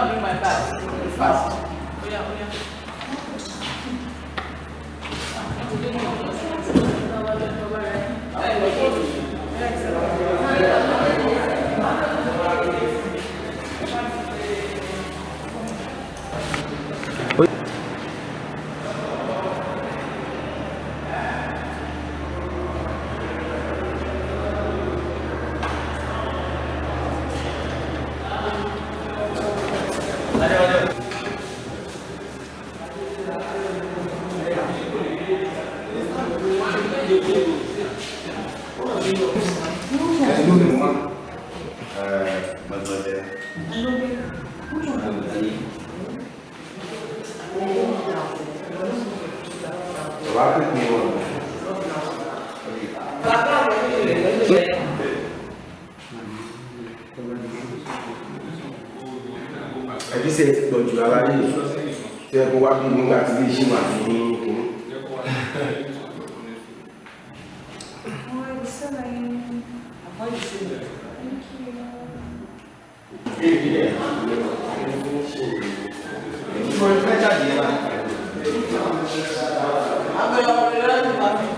Não, não, mas Fácil. bàbá rẹ̀ ẹbí sẹ ti pọ̀ jù aláyé tẹ kó wá bí nígbà tí bí ṣì wà ní kíní. Um, Thank you.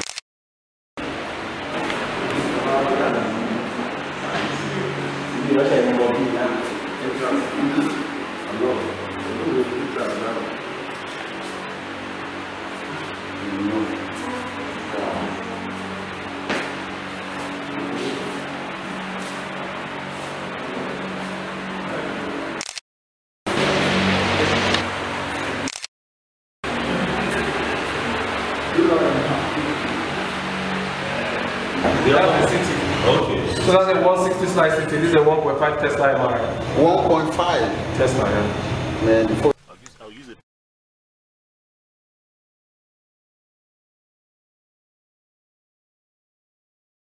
Okay. So that's a 160 slice city. This is a 1.5 Tesla MRI. 1.5 Tesla, yeah. Man,